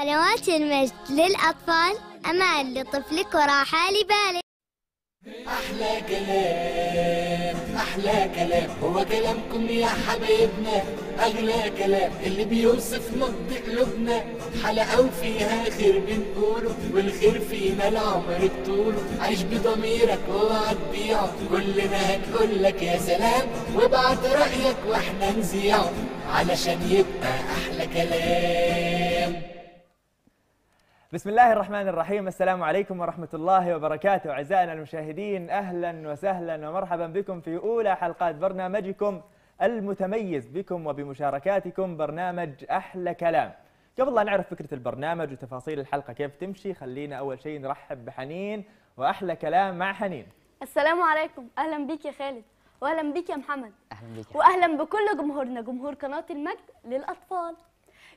قنوات المجد للأطفال أمان لطفلك وراحة لبالك. أحلى كلام أحلى كلام. هو كلامكم يا حبايبنا أغلى كلام. اللي بيوصف نبض قلوبنا حلقة وفيها خير بنقوله والخير فينا العمر بطوله عيش بضميرك واوعى تبيعه كلنا لك يا سلام وابعت رأيك وإحنا نذيعه علشان يبقى أحلى كلام. بسم الله الرحمن الرحيم السلام عليكم ورحمة الله وبركاته أعزائنا المشاهدين أهلا وسهلا ومرحبا بكم في أولى حلقات برنامجكم المتميز بكم وبمشاركاتكم برنامج أحلى كلام قبل لا نعرف فكرة البرنامج وتفاصيل الحلقة كيف تمشي خلينا أول شيء نرحب بحنين وأحلى كلام مع حنين السلام عليكم أهلا بيك يا خالد واهلا بيك يا محمد أهلا بيك يا واهلا بكل جمهورنا جمهور قناه المجد للاطفال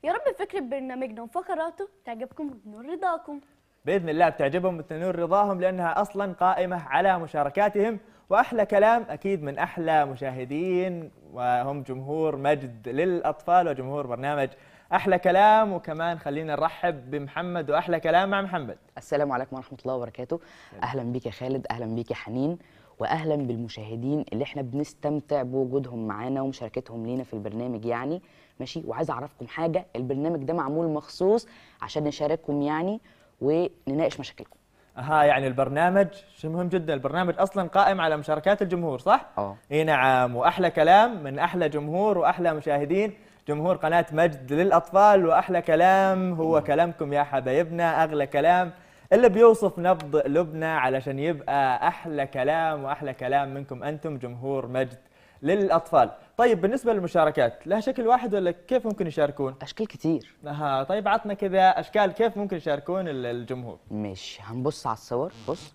يا رب فكره برنامجنا وفقراته تعجبكم وتنور رضاكم. بإذن الله بتعجبهم وتنور رضاهم لأنها أصلا قائمة على مشاركاتهم وأحلى كلام أكيد من أحلى مشاهدين وهم جمهور مجد للأطفال وجمهور برنامج أحلى كلام. وكمان خلينا نرحب بمحمد وأحلى كلام مع محمد. السلام عليكم ورحمة الله وبركاته. أهلا بيك يا خالد أهلا بيك يا حنين. واهلا بالمشاهدين اللي إحنا بنستمتع بوجودهم معانا ومشاركتهم لينا في البرنامج يعني. ماشي؟ وعايز أعرفكم حاجة البرنامج ده معمول مخصوص عشان نشارككم يعني ونناقش مشاكلكم. ها يعني البرنامج شيء مهم جدا؟ البرنامج أصلا قائم على مشاركات الجمهور صح؟ أه. إي نعم. وأحلى كلام من أحلى جمهور وأحلى مشاهدين. جمهور قناة مجد للأطفال وأحلى كلام هو كلامكم يا حبايبنا أغلى كلام اللي بيوصف نبض قلوبنا علشان يبقى أحلى كلام وأحلى كلام منكم أنتم جمهور مجد للأطفال. طيب بالنسبة للمشاركات لها شكل واحد ولا كيف ممكن يشاركون؟ أشكال كتير. أها طيب عطنا كذا أشكال كيف ممكن يشاركون ال- الجمهور. ماشي هنبص على الصور. بص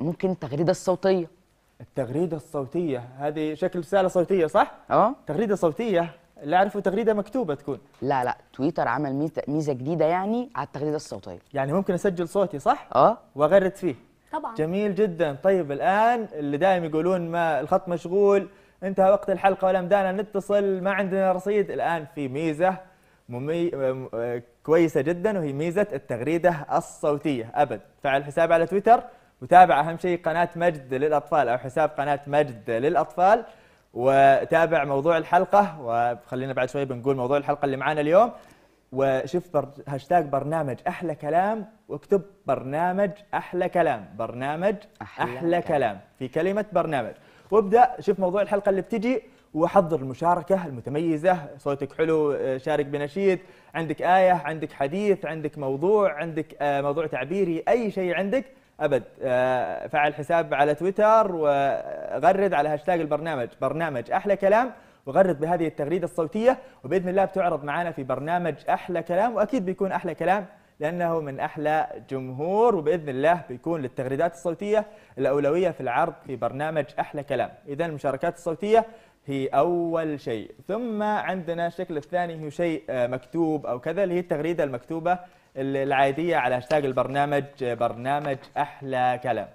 ممكن التغريدة الصوتية. التغريدة الصوتية هذه شكل رسالة صوتية صح؟ آه. تغريدة صوتية. اللي أعرفه تغريدة مكتوبة تكون. لا لا تويتر عمل ميزه ميزة جديدة يعني على التغريدة الصوتية. يعني ممكن أسجل صوتي صح؟ آه. وأغرد فيه. طبعا. جميل جدا. طيب الآن اللي دائم يقولون ما الخط مشغول انتهى وقت الحلقة ولا مدانا نتصل ما عندنا رصيد. الآن في ميزة ممي... م- كويسة جدا وهي ميزة التغريدة الصوتية. أبد. فعل حساب على تويتر وتابع أهم شيء قناة مجد للأطفال أو حساب قناة مجد للأطفال. وتابع موضوع الحلقة وخلينا بعد شوي بنقول موضوع الحلقة اللي معانا اليوم. وشوف بر... هاشتاج برنامج أحلى كلام واكتب برنامج أحلى كلام برنامج أحلى أحلى, كلام. في كلمة برنامج. وابدأ شوف موضوع الحلقة اللي بتجي وحضر المشاركة المتميزة صوتك حلو آه، شارك بنشيد عندك آية عندك حديث عندك موضوع عندك آه، موضوع تعبيري أي شيء عندك أبد آه، فعل حساب على تويتر وغرد على هاشتاج البرنامج. برنامج أحلى كلام وغرد بهذه التغريدة الصوتية وبإذن الله بتعرض معنا في برنامج أحلى كلام وأكيد بيكون أحلى كلام لأنه من أحلى جمهور وبإذن الله بيكون للتغريدات الصوتية الأولوية في العرض في برنامج أحلى كلام. إذا المشاركات الصوتية هي أول شيء. ثم عندنا الشكل الثاني هو شيء آه، مكتوب أو كذا اللي هي التغريدة المكتوبة ال- العادية على هاشتاج البرنامج آه، برنامج أحلى كلام.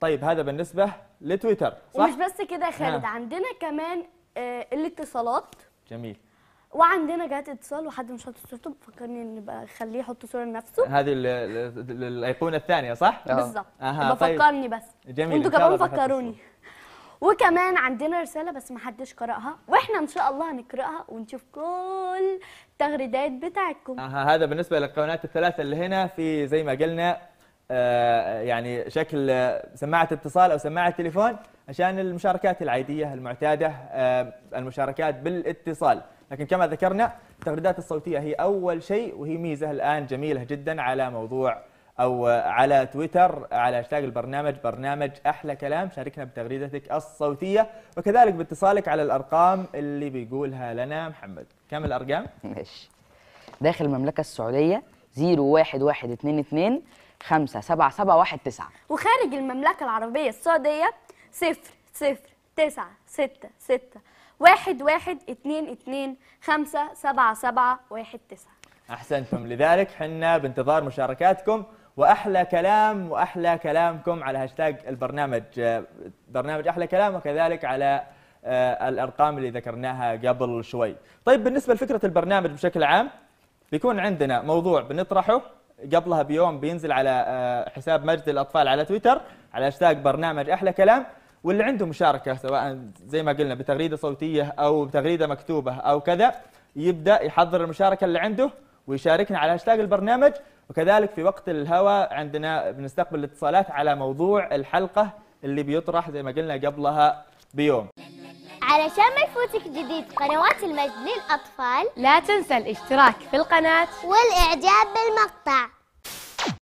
طيب هذا بالنسبة لتويتر صح؟ ومش بس كده يا خالد ها. عندنا كمان آه الاتصالات. جميل. وعندنا جهات اتصال وحد مش حاطط صورته بفكرني إن بقى خليه يحط صورة لنفسه. هذه ال- ال- الأيقونة الثانية صح؟ بالظبط. طيب. بفكرني بس. جميل، أنتوا كمان فكروني. وكمان عندنا رسالة بس ما حدش قرأها وإحنا إن شاء الله هنقرأها ونشوف كل التغريدات بتاعتكم. آه هذا بالنسبة للقنوات الثلاثة اللي هنا في زي ما قلنا يعني شكل آه، سماعة اتصال أو سماعة تليفون عشان المشاركات العادية المعتادة آه المشاركات بالاتصال. لكن كما ذكرنا التغريدات الصوتية هي أول شيء وهي ميزة الآن جميلة جدا على موضوع آه، على تويتر على هاشتاج البرنامج برنامج أحلى كلام. شاركنا بتغريدتك الصوتية وكذلك باتصالك على الأرقام اللي بيقولها لنا محمد. كم الأرقام؟ ماشي. داخل المملكة السعودية 01122 57719 وخارج المملكة العربية السعودية صفر صفر تسعة ستة ستة واحد واحد اتنين اتنين خمسة سبعة سبعة واحد تسعة. أحسنتم. لذلك حنا بانتظار مشاركاتكم وأحلى كلام وأحلى كلامكم على هاشتاج البرنامج. برنامج أحلى كلام وكذلك على آه، الأرقام اللي ذكرناها قبل شوي. طيب بالنسبة لفكرة البرنامج بشكل عام بيكون عندنا موضوع بنطرحه قبلها بيوم بينزل على آه، حساب مجد الأطفال على تويتر على هاشتاج برنامج أحلى كلام واللي عنده مشاركة سواء زي ما قلنا بتغريدة صوتية أو بتغريدة مكتوبة أو كذا يبدأ يحضر المشاركة اللي عنده ويشاركنا على هاشتاج البرنامج. وكذلك في وقت الهواء عندنا بنستقبل الاتصالات على موضوع الحلقة اللي بيطرح زي ما قلنا قبلها بيوم. علشان ما يفوتك جديد قنوات المجد للأطفال لا تنسى الاشتراك في القناة. والإعجاب بالمقطع.